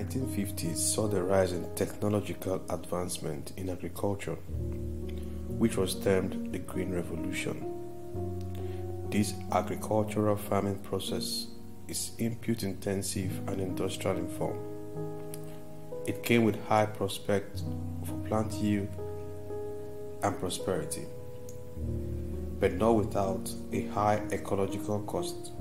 1950s saw the rise in technological advancement in agriculture, which was termed the Green Revolution. This agricultural farming process is input intensive and industrial in form. It came with high prospect for plant yield and prosperity, but not without a high ecological cost.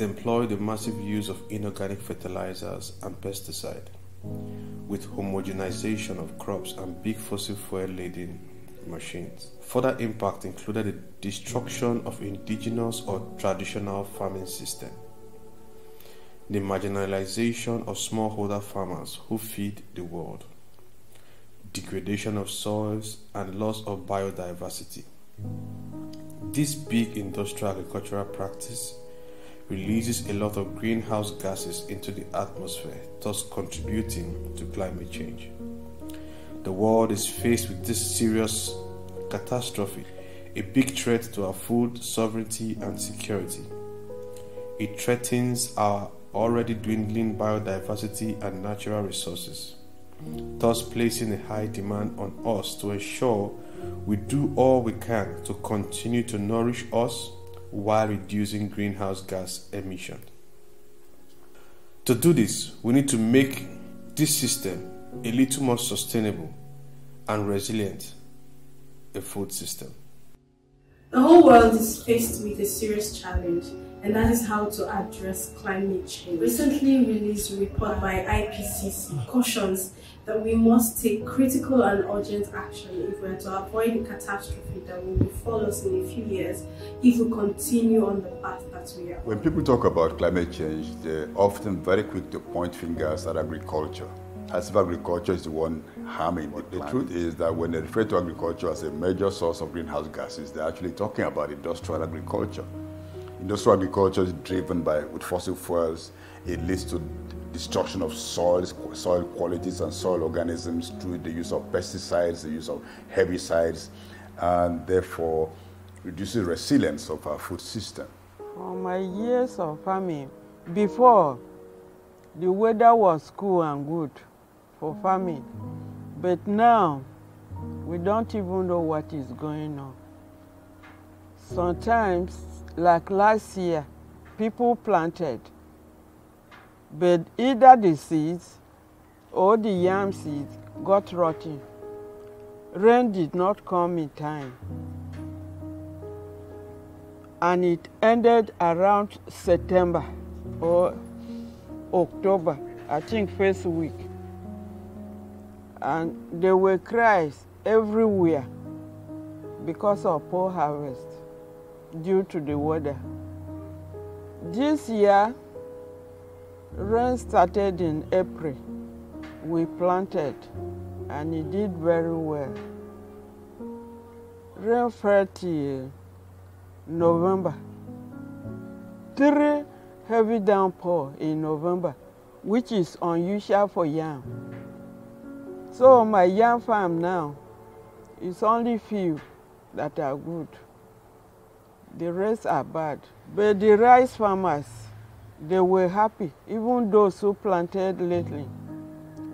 It employed the massive use of inorganic fertilizers and pesticide, with homogenization of crops and big fossil fuel laden machines. Further impact included the destruction of indigenous or traditional farming system, the marginalization of smallholder farmers who feed the world, degradation of soils, and loss of biodiversity. This big industrial agricultural practice releases a lot of greenhouse gases into the atmosphere, thus contributing to climate change. The world is faced with this serious catastrophe, a big threat to our food sovereignty and security. It threatens our already dwindling biodiversity and natural resources, thus placing a high demand on us to ensure we do all we can to continue to nourish us while reducing greenhouse gas emissions. To do this, we need to make this system a little more sustainable and resilient a food system. The whole world is faced with a serious challenge, and that is how to address climate change. Recently released report by IPCC cautions that we must take critical and urgent action if we are to avoid the catastrophe that will befall us in a few years if we continue on the path that we are on. When people talk about climate change, they're often very quick to point fingers at agriculture as if agriculture is the one harming the, the truth is that when they refer to agriculture as a major source of greenhouse gases, they're actually talking about industrial agriculture. Industrial agriculture is driven by with fossil fuels. It leads to destruction of soils, soil qualities, and soil organisms through the use of pesticides, the use of herbicides, and therefore reduces resilience of our food system. For my years of farming, before the weather was cool and good for farming. But now, we don't even know what is going on. Sometimes, like last year, people planted, but either the seeds or the yam seeds got rotten. Rain did not come in time. And it ended around September or October, I think first week and there were cries everywhere because of poor harvest due to the weather. This year, rain started in April. We planted and it did very well. Rain fell till November. Three heavy downpour in November, which is unusual for yam. So my yam farm now is only few that are good. The rest are bad. But the rice farmers, they were happy. Even those who planted lately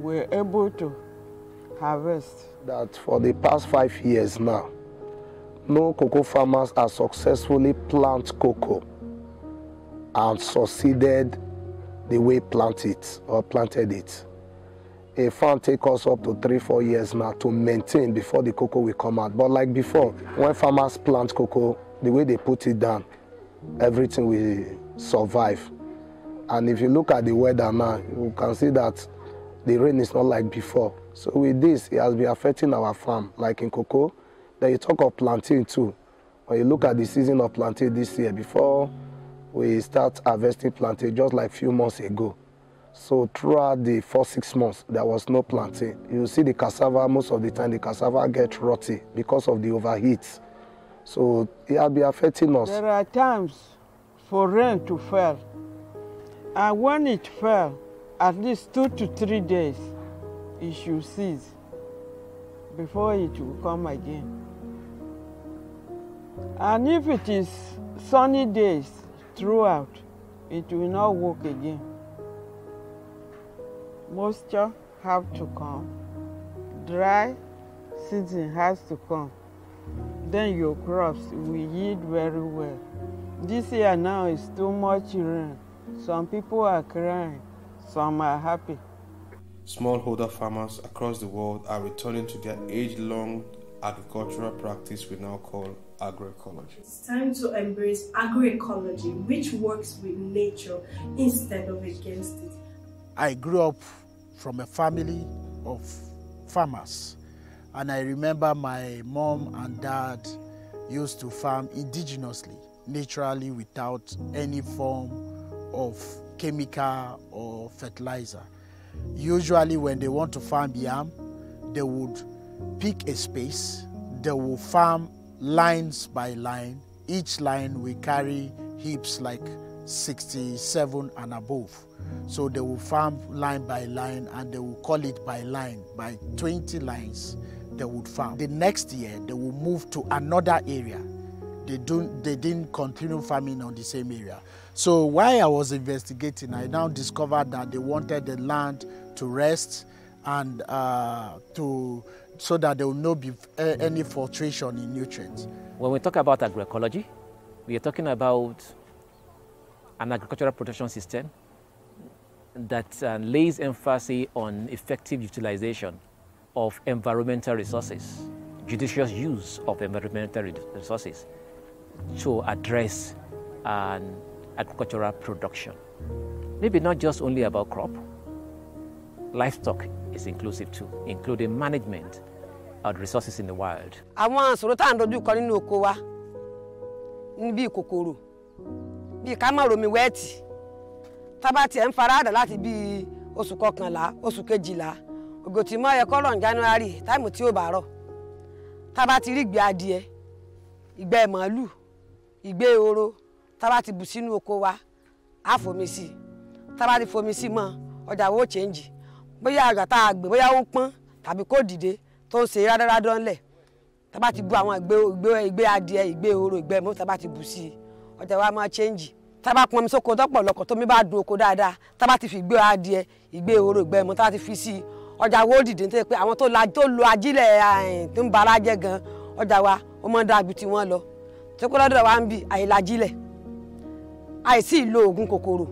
were able to harvest. That for the past five years now, no cocoa farmers have successfully planted cocoa and succeeded the way planted or planted it a farm take us up to three, four years now to maintain before the cocoa will come out. But like before, when farmers plant cocoa, the way they put it down, everything will survive. And if you look at the weather now, you can see that the rain is not like before. So with this, it has been affecting our farm, like in cocoa. Then you talk of planting too. When you look at the season of planting this year, before we start harvesting planting, just like few months ago, so throughout the first six months, there was no planting. You see the cassava, most of the time the cassava get rotty because of the overheat. So it will be affecting us. There are times for rain to fall. And when it fell, at least two to three days, it should cease before it will come again. And if it is sunny days throughout, it will not work again. moisture have to come, dry season has to come. Then your crops will yield very well. This year now is too much rain. Some people are crying, some are happy. Smallholder farmers across the world are returning to their age-long agricultural practice we now call agroecology. It's time to embrace agroecology, which works with nature instead of against it. I grew up from a family of farmers, and I remember my mom and dad used to farm indigenously, naturally, without any form of chemical or fertilizer. Usually, when they want to farm yam, they would pick a space, they will farm lines by line. Each line will carry heaps like 67 and above. So they will farm line by line and they will call it by line, by 20 lines they would farm. The next year they will move to another area. They, don't, they didn't continue farming on the same area. So while I was investigating, I now discovered that they wanted the land to rest and uh, to so that there will not be any filtration in nutrients. When we talk about agroecology, we are talking about an agricultural protection system that uh, lays emphasis on effective utilization of environmental resources, judicious use of environmental resources to address an agricultural production. Maybe not just only about crop, livestock is inclusive too, including management of resources in the wild. àwọn àṣòro tá à ń dojú kọ nínú oko wa ní bíi kòkòrò bíi ká má romi wẹ́ẹ̀tì tábà tiẹ̀ ń láti bíi oṣù kọkànlá oṣù kejìlá ògò tí mọ́ ẹ̀kọ́ lọ́n january táìmù tí ó bá rọ̀. Tábà ti rí ìgbẹ́ adìẹ ìgbẹ́ màálù ìgbẹ́ ehoro tábà ti bù sínú oko wa á fomi sí i. Tábà ti fomi sí i mọ́ ọjà wo change. Bóyá àgbà tá a gbé bóyá ó pọ́n tàbí kó dìde tó ń ṣe rádaràdán ńlẹ̀. Tábà ti bu àwọn ìgbé adìẹ ìgbé ehoro ìgbẹ́ mọ́ tábà ti bù sí i ọjà wa máa change. Tábà pọn mi sóko tọ́pọ̀lọpọ̀ tó mi bá dun oko dáadáa tábà ti fi ìgbé adìẹ ìgbé ehoro ìgbẹ́ ọjà wo dìde nítorí pé àwọn tó lo ajílẹ̀ tó ń bara jẹ́ gan ọjà wa ó máa ń ju ti wọ́n lọ tó kọ́ lọ́dọ̀ wa ń bì àìlajílẹ̀ àìsí ìlò oògùn kòkòrò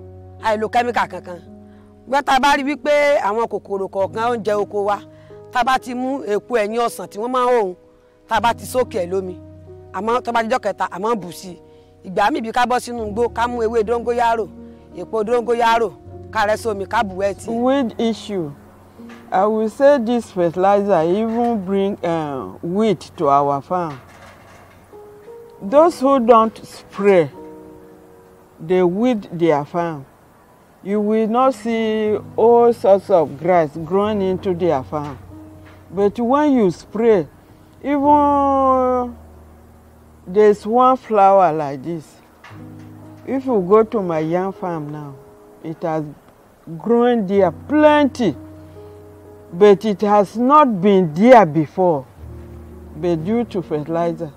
àìlò kẹ́míkà kankan gbọ́n tá bá rí wípé àwọn kòkòrò kọ̀ọ̀kan ó ń jẹ oko wa tá bá ti mú èpo ẹ̀yìn ọsàn tí wọ́n máa ń hòun tá bá ti sókè ẹ̀ lómi àmọ́ tó bá dijọ́ kẹta àmọ́ bù sí i ìgbà míì bí ká bọ́ sínú igbó ká mú ewé dóngóyárò èpo dóngóyárò ká rẹ́ sómi ká bù ẹ̀ tì. Weed issue. I will say this fertilizer even bring uh, weed to our farm. Those who don't spray, they weed their farm. You will not see all sorts of grass growing into their farm. But when you spray, even there's one flower like this. If you go to my young farm now, it has grown there plenty, but it has not been there before. But due to fertilizer,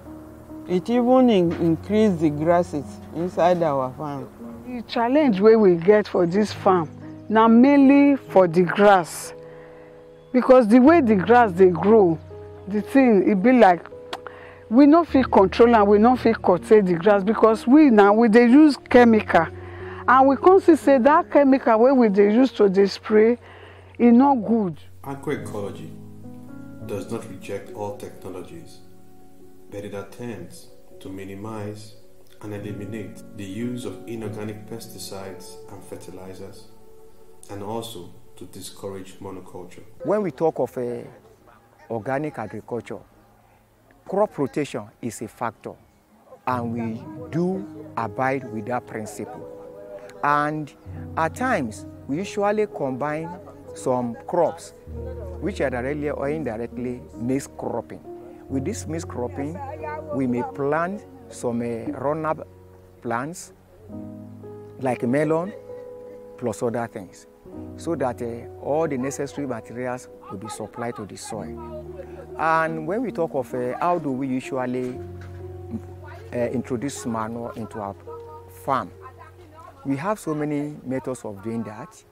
it even in, increased the grasses inside our farm. The challenge wey we get for this farm na mainly for the grass because the way the grass dey grow the thing e be like we no fit control am we no fit curtail the grass because we na we dey use chemical and we come see say that chemical wey we dey use to dey spray e no good. Agroecology does not reject all technologies, but it attempts to minimize and eliminate the use of inorganic pesticides and fertilizers, and also to discourage monoculture. When we talk of uh, organic agriculture, crop rotation is a factor, and we do abide with that principle. And at times, we usually combine some crops, which are directly or indirectly mixed cropping. With this mixed cropping, we may plant some uh, run-up plants like melon plus other things so that uh, all the necessary materials will be supplied to the soil. And when we talk of uh, how do we usually uh, introduce manure into our farm, we have so many methods of doing that.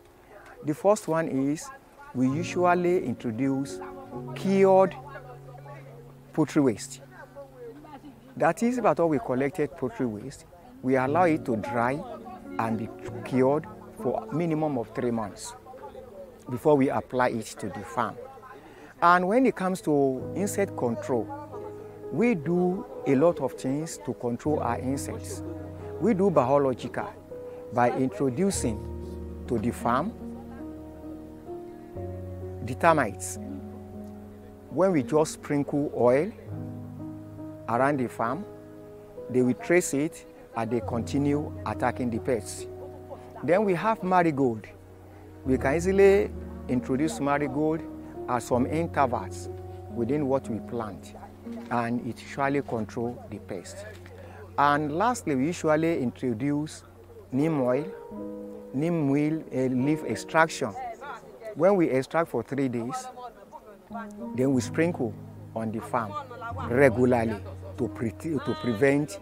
The first one is we usually introduce cured poultry waste. That is about all we collected poultry waste. We allow it to dry and be cured for a minimum of three months before we apply it to the farm. And when it comes to insect control, we do a lot of things to control our insects. We do biological by introducing to the farm the termites. When we just sprinkle oil around the farm, they will trace it and they continue attacking the pests. Then we have marigold. We can easily introduce marigold at some intervals within what we plant and it usually control the pest. And lastly, we usually introduce neem oil, neem oil uh, leaf extraction. When we extract for three days, then we sprinkle on the farm regularly to, pre to prevent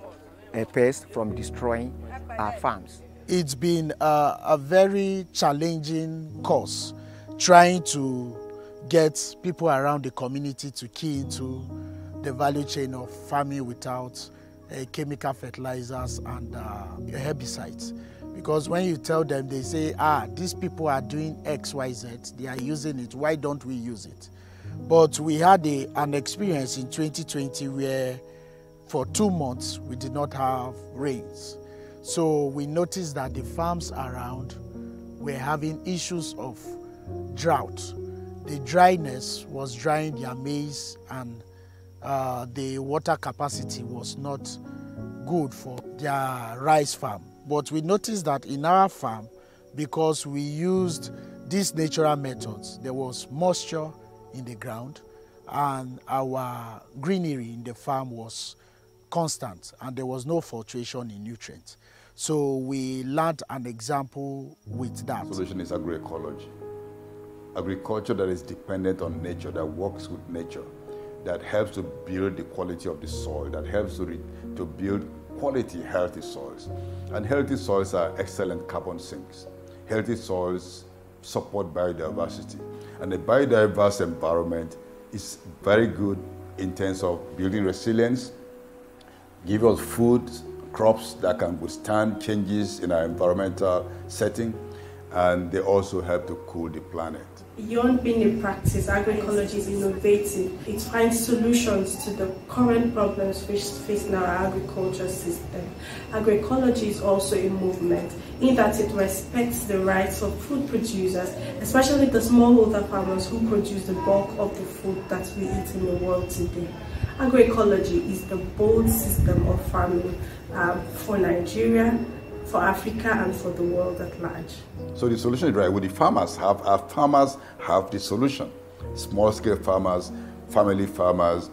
a pest from destroying our farms. It's been a, a very challenging course trying to get people around the community to key into the value chain of farming without uh, chemical fertilizers and uh, herbicides. Because when you tell them, they say, ah, these people are doing X, Y, Z, they are using it, why don't we use it? But we had a, an experience in 2020 where for two months we did not have rains. So we noticed that the farms around were having issues of drought. The dryness was drying their maize and uh, the water capacity was not good for their rice farm. But we noticed that in our farm, because we used these natural methods, there was moisture in the ground and our greenery in the farm was constant and there was no fluctuation in nutrients. So we learned an example with that. The solution is agroecology. Agriculture that is dependent on nature, that works with nature, that helps to build the quality of the soil, that helps to, to build quality, healthy soils. And healthy soils are excellent carbon sinks. Healthy soils support biodiversity. And a biodiverse environment is very good in terms of building resilience, give us food, crops that can withstand changes in our environmental setting, and they also help to cool the planet. Beyond being a practice, agroecology is innovative. It finds solutions to the current problems facing our agriculture system. Agroecology is also a movement in that it respects the rights of food producers, especially the smallholder farmers who produce the bulk of the food that we eat in the world today. Agroecology is the bold system of farming um, for Nigeria, for Africa and for the world at large. So the solution is right. What the farmers have, our farmers have the solution. Small scale farmers, family farmers,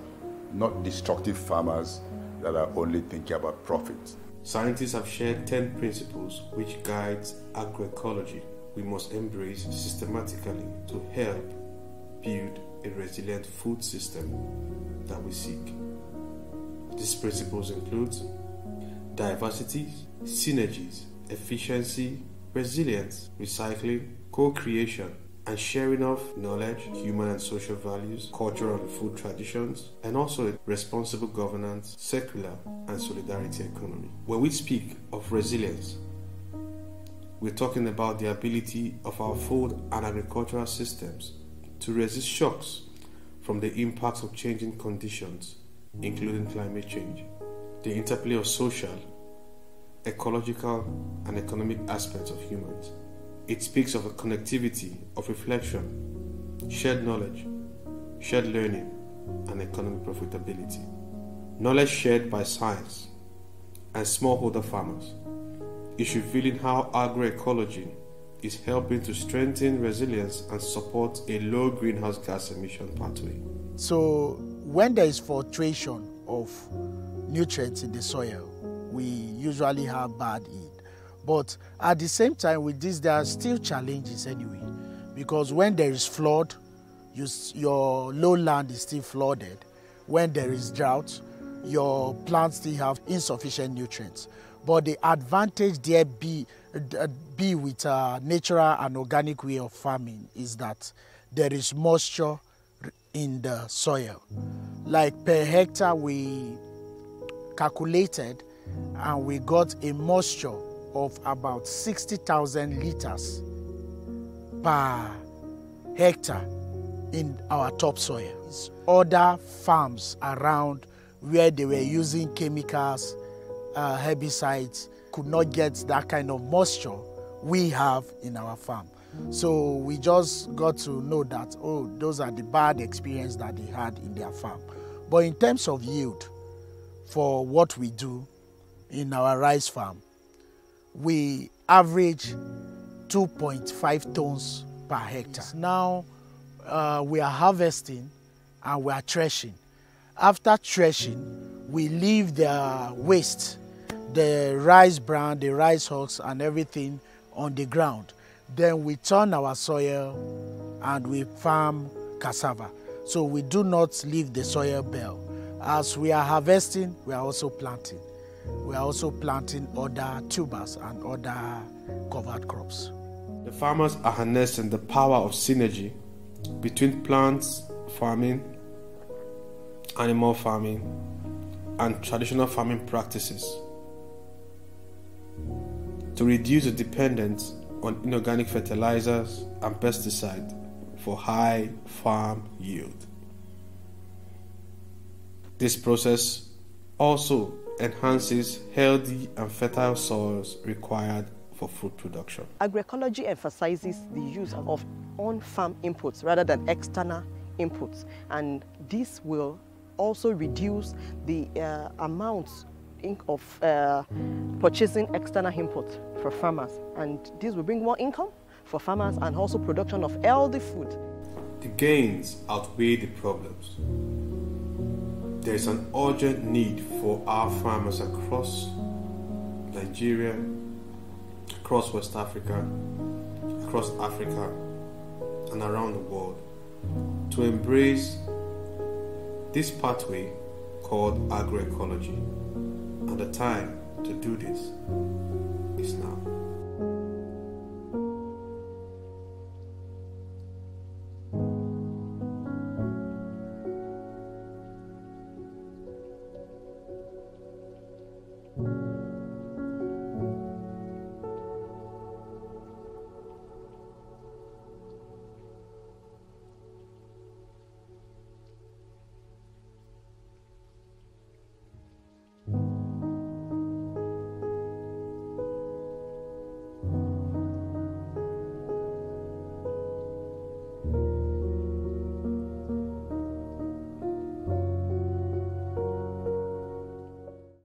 not destructive farmers that are only thinking about profit. Scientists have shared 10 principles which guides agroecology we must embrace systematically to help build a resilient food system that we seek. These principles include diversity, synergies, efficiency, resilience, recycling, co creation, and sharing of knowledge, human and social values, cultural and food traditions, and also responsible governance, circular, and solidarity economy. When we speak of resilience, we're talking about the ability of our food and agricultural systems to resist shocks from the impacts of changing conditions, including climate change, the interplay of social, ecological, and economic aspects of humans. It speaks of a connectivity of reflection, shared knowledge, shared learning, and economic profitability. Knowledge shared by science and smallholder farmers is revealing how agroecology is helping to strengthen resilience and support a low greenhouse gas emission pathway. So, when there is filtration of nutrients in the soil, we usually have bad yield. But at the same time, with this, there are still challenges anyway, because when there is flood, you, your lowland is still flooded. When there is drought, your plants still have insufficient nutrients. But the advantage there be, uh, be with a natural and organic way of farming is that there is moisture in the soil. Like per hectare, we calculated and we got a moisture of about 60,000 liters per hectare in our topsoil. Other farms around where they were using chemicals, uh, herbicides, could not get that kind of moisture we have in our farm. So we just got to know that, oh, those are the bad experience that they had in their farm. But in terms of yield, for what we do in our rice farm, we average 2.5 tons per hectare. Now uh, we are harvesting and we are threshing. After threshing, we leave the waste, the rice bran, the rice hulks and everything on the ground. Then we turn our soil and we farm cassava. So we do not leave the soil bare. As we are harvesting, we are also planting. We are also planting other tubers and other covered crops. The farmers are harnessing the power of synergy between plants farming, animal farming, and traditional farming practices to reduce the dependence on inorganic fertilizers and pesticides for high farm yield. This process also enhances healthy and fertile soils required for food production. Agroecology emphasizes the use of on-farm inputs rather than external inputs and this will also reduce the uh, amounts of uh, purchasing external inputs for farmers and this will bring more income for farmers and also production of healthy food. The gains outweigh the problems. There is an urgent need for our farmers across Nigeria, across West Africa, across Africa, and around the world to embrace this pathway called agroecology. And the time to do this is now.